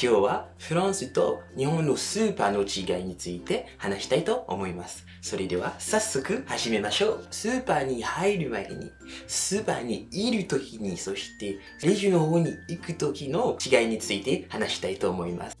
今日はフランスと日本のスーパーの違いについて話したいと思います。それでは早速始めましょう。スーパーに入る前に、スーパーにいる時に、そしてレジの方に行く時の違いについて話したいと思います。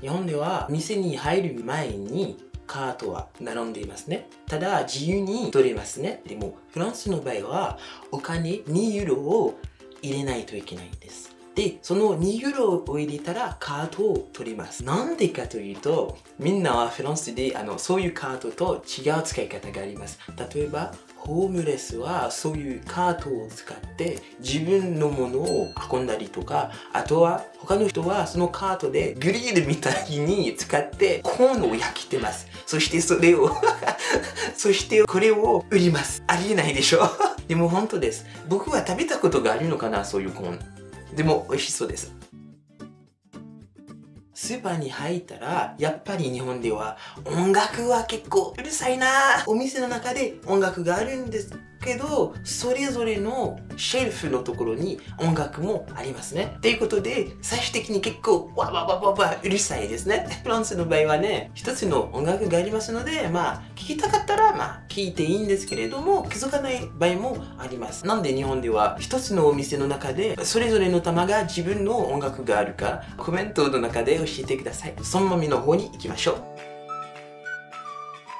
日本では店に入る前にカートは並んでいますね。ただ自由に取れますね。でもフランスの場合はお金2ユーロを入れないといけないんです。で、その2ユーロを入れたらカートを取ります。なんでかというと、みんなはフランスであのそういうカートと違う使い方があります。例えば、ホームレスはそういうカートを使って自分のものを運んだりとか、あとは他の人はそのカートでグリルみたいに使ってコーンを焼きてます。そしてそれを そしてこれを売ります。ありえないでしょ？でも本当です。僕は食べたことがあるのかな、そういうコーン。でも美味しそうです。スーパーに入ったら、やっぱり日本では音楽は結構うるさいなお店の中で音楽があるんですけど、それぞれのシェルフのところに音楽もありますね。ということで、最終的に結構わわわわわうるさいですね。フランスの場合はね、一つの音楽がありますので、まあ、聞きたかったら、まあ、聞いていいんですけれども、気づかない場合もあります。なんで日本では一つのお店の中で、それぞれの玉が自分の音楽があるか、コメントの中で教えてください。そのまみの方に行きましょう。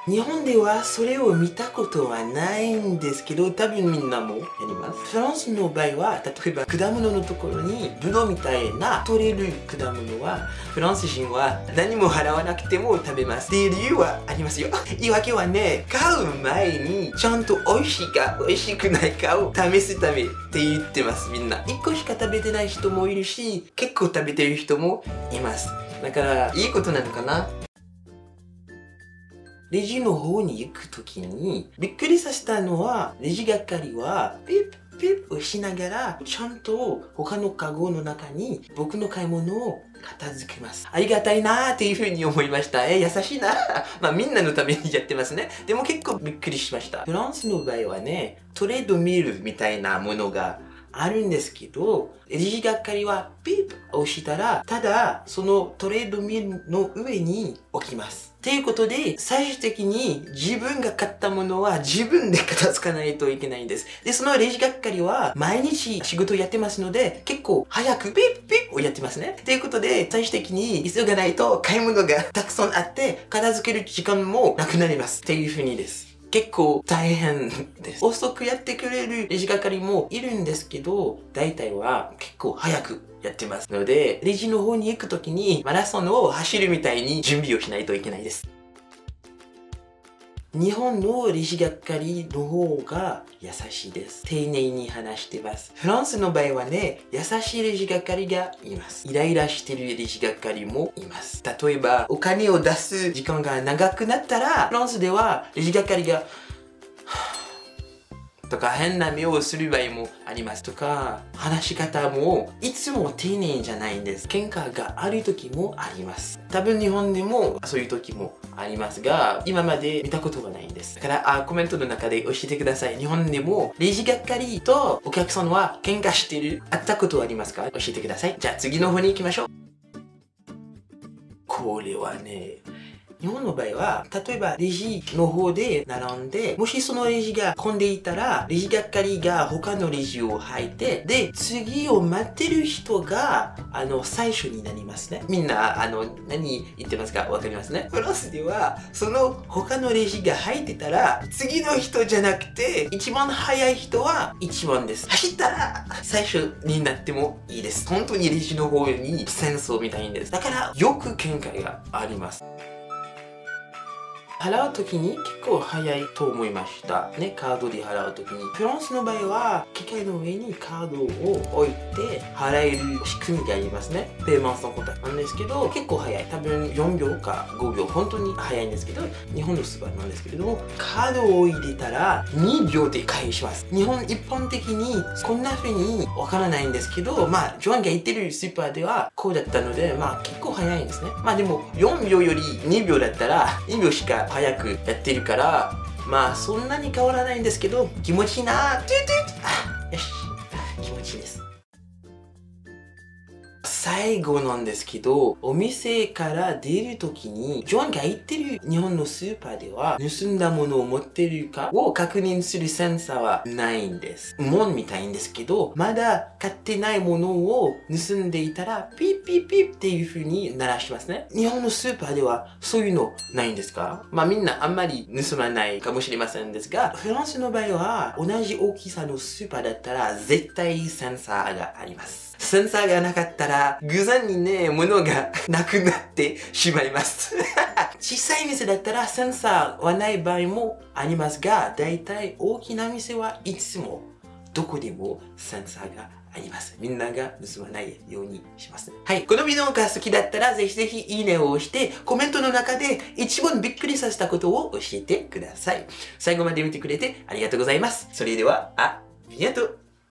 日本ではそれを見たことはないんですけど、多分みんなもやります。フランスの場合は、例えば果物のところにブドウみたいな取れる果物は、フランス人は何も払わなくても食べます。っていう理由はありますよ。言い訳はね、買う前にちゃんと美味しいか美味しくないかを試すためって言ってます、みんな。1個しか食べてない人もいるし、結構食べてる人もいます。だから、いいことなのかな？レジの方に行くときに、びっくりさせたのは、レジ係は、ピッピッをしながら、ちゃんと他のカゴの中に僕の買い物を片付けます。ありがたいなーっていうふうに思いました。え、優しいな まあみんなのためにやってますね。でも結構びっくりしました。フランスの場合はね、トレードミールみたいなものがあるんですけど、レジ係はピッをしたら、ただそのトレードミルの上に置きます。ていうことで、最終的に自分が買ったものは自分で片付かないといけないんです。で、そのレジ係は毎日仕事やってますので、結構早くピッピッをやってますね。ということで、最終的に急がないと買い物がたくさんあって、片付ける時間もなくなります。っていうふうにです。結構大変です。遅くやってくれるレジ係もいるんですけど、大体は結構早くやってますので、レジの方に行くときにマラソンを走るみたいに準備をしないといけないです。日本のレジ係の方が優しいです。丁寧に話してます。フランスの場合はね、優しいレジ係がいます。イライラしてるレジ係もいます。例えば、お金を出す時間が長くなったら、フランスではレジ係が、とか変な目をする場合もありますとか話し方もいつも丁寧じゃないんです。喧嘩がある時もあります。多分日本でもそういう時もありますが今まで見たことがないんです。だからあコメントの中で教えてください。日本でもレジ係とお客さんは喧嘩してる。会ったことありますか？教えてください。じゃあ次の方に行きましょう。これはね日本の場合は、例えばレジの方で並んで、もしそのレジが混んでいたら、レジ係が他のレジを履いて、で、次を待ってる人が、あの、最初になりますね。みんな、あの、何言ってますか？わかりますね？フランスでは、その他のレジが入ってたら、次の人じゃなくて、一番早い人は一番です。走ったら、最初になってもいいです。本当にレジの方に戦争みたいんです。だから、よく見解があります。払う時に結構早いと思いました。ね、カードで払う時に。フランスの場合は、機械の上にカードを置いて払える仕組みがありますね。ペイマンソンコタなんですけど、結構早い。多分4秒か5秒、本当に早いんですけど、日本のスーパーなんですけれども、カードを入れたら2秒で返します。日本一般的にこんな風にわからないんですけど、まあ、ジョアンが言ってるスーパーではこうだったので、まあ結構早いんですね。まあでも4秒より2秒だったら2秒しか早くやってるからまあそんなに変わらないんですけど気持ちいいなトゥトゥよし最後なんですけど、お店から出るときに、ジョンが言ってる日本のスーパーでは、盗んだものを持ってるかを確認するセンサーはないんです。もんみたいんですけど、まだ買ってないものを盗んでいたら、ピッピッピッっていう風に鳴らしますね。日本のスーパーではそういうのないんですか？まあみんなあんまり盗まないかもしれませんですが、フランスの場合は同じ大きさのスーパーだったら絶対センサーがあります。センサーがなかったら、偶然にね、物がなくなってしまいます。小さい店だったらセンサーはない場合もありますが、だいたい大きな店はいつもどこでもセンサーがあります。みんなが盗まないようにします。はい。このビデオが好きだったら、ぜひぜひいいねを押して、コメントの中で一番びっくりさせたことを教えてください。最後まで見てくれてありがとうございます。それでは、あ、ビニャト